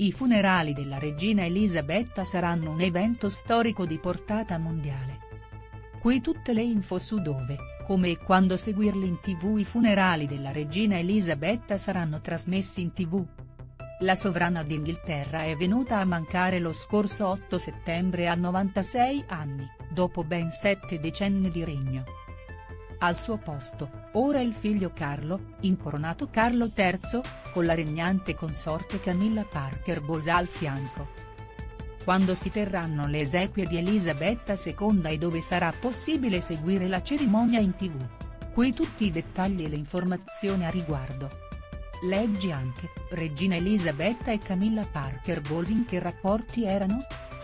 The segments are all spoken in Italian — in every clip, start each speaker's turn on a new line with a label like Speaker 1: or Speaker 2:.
Speaker 1: I funerali della regina Elisabetta saranno un evento storico di portata mondiale. Qui tutte le info su dove, come e quando seguirli in tv i funerali della regina Elisabetta saranno trasmessi in tv. La sovrana d'Inghilterra è venuta a mancare lo scorso 8 settembre a 96 anni, dopo ben sette decenni di regno. Al suo posto, ora il figlio Carlo, incoronato Carlo III, con la regnante consorte Camilla Parker Bowles al fianco. Quando si terranno le esequie di Elisabetta II e dove sarà possibile seguire la cerimonia in tv. Qui tutti i dettagli e le informazioni a riguardo. Leggi anche, Regina Elisabetta e Camilla Parker Bowles in che rapporti erano?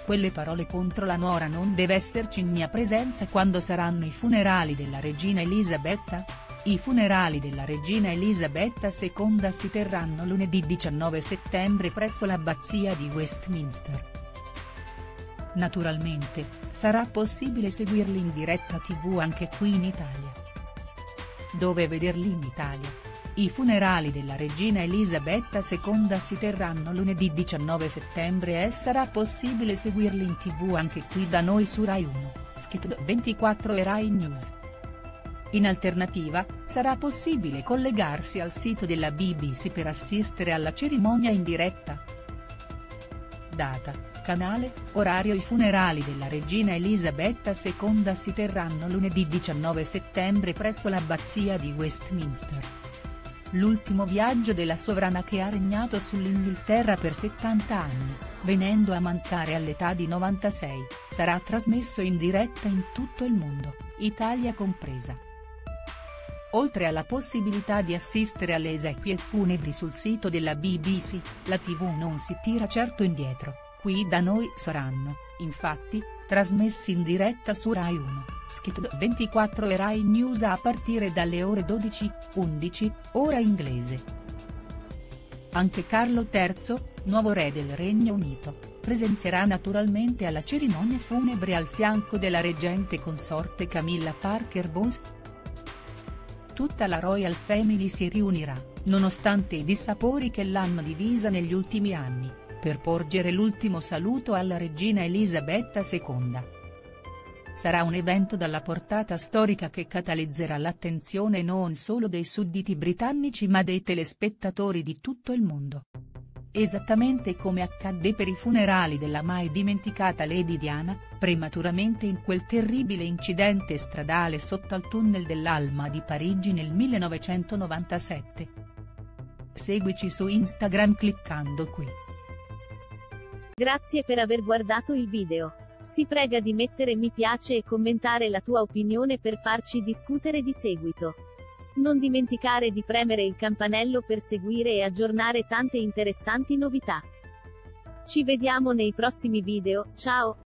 Speaker 1: Quelle parole contro la nuora non deve esserci in mia presenza quando saranno i funerali della regina Elisabetta? I funerali della regina Elisabetta II si terranno lunedì 19 settembre presso l'abbazia di Westminster. Naturalmente, sarà possibile seguirli in diretta tv anche qui in Italia. Dove vederli in Italia? I funerali della regina Elisabetta II si terranno lunedì 19 settembre e sarà possibile seguirli in tv anche qui da noi su Rai 1, Skit 24 e Rai News. In alternativa, sarà possibile collegarsi al sito della BBC per assistere alla cerimonia in diretta. Data, canale, orario I funerali della regina Elisabetta II si terranno lunedì 19 settembre presso l'abbazia di Westminster l'ultimo viaggio della sovrana che ha regnato sull'Inghilterra per 70 anni, venendo a mancare all'età di 96, sarà trasmesso in diretta in tutto il mondo, Italia compresa. Oltre alla possibilità di assistere alle esequie funebri sul sito della BBC, la tv non si tira certo indietro, qui da noi saranno, infatti, trasmessi in diretta su Rai 1, Skit 24 e Rai News a partire dalle ore 12, 11, ora inglese. Anche Carlo III, nuovo re del Regno Unito, presenzierà naturalmente alla cerimonia funebre al fianco della reggente consorte Camilla Parker Bowles. Tutta la Royal Family si riunirà, nonostante i dissapori che l'hanno divisa negli ultimi anni per porgere l'ultimo saluto alla regina Elisabetta II. Sarà un evento dalla portata storica che catalizzerà l'attenzione non solo dei sudditi britannici ma dei telespettatori di tutto il mondo. Esattamente come accadde per i funerali della mai dimenticata Lady Diana, prematuramente in quel terribile incidente stradale sotto al tunnel dell'Alma di Parigi nel 1997. Seguici su Instagram cliccando qui.
Speaker 2: Grazie per aver guardato il video. Si prega di mettere mi piace e commentare la tua opinione per farci discutere di seguito. Non dimenticare di premere il campanello per seguire e aggiornare tante interessanti novità. Ci vediamo nei prossimi video, ciao!